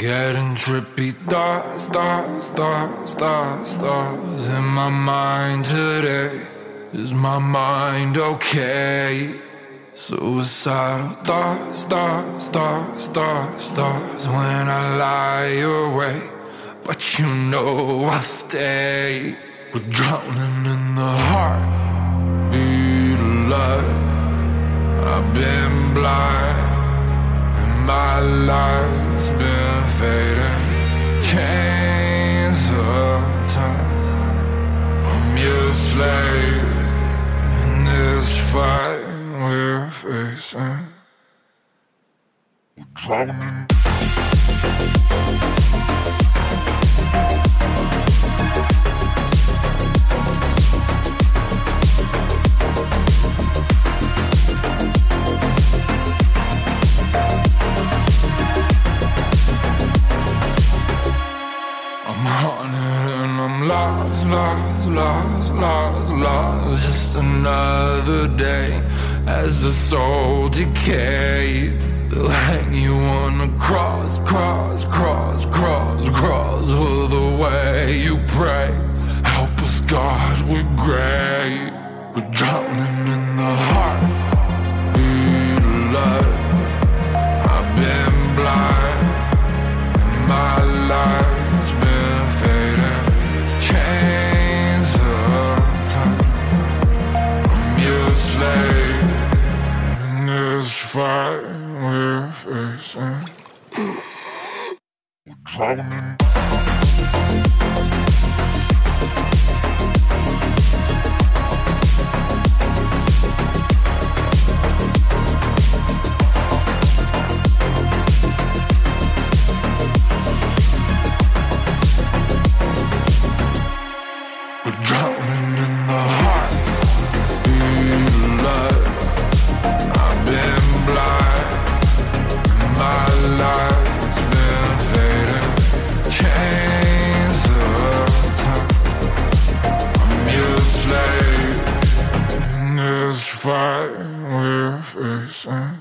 Getting trippy thoughts, thoughts, thoughts, thoughts, thoughts in my mind today. Is my mind okay? Suicidal thoughts, thoughts, thoughts, thoughts, thoughts when I lie awake. But you know I'll stay. We're drowning in the heartbeat of love. I've been blind, and my life's been fading. Chains of time. I'm your slave in this fight we're facing. We're drowning. Lost, lost, lost, lost, lost. Just another day as the soul decays. They'll hang you on a cross, cross, cross, cross, cross. For the way you pray, help us, God, we're great. We're drowning in the heart, fight we're facing. We're drowning. Fight we're facing.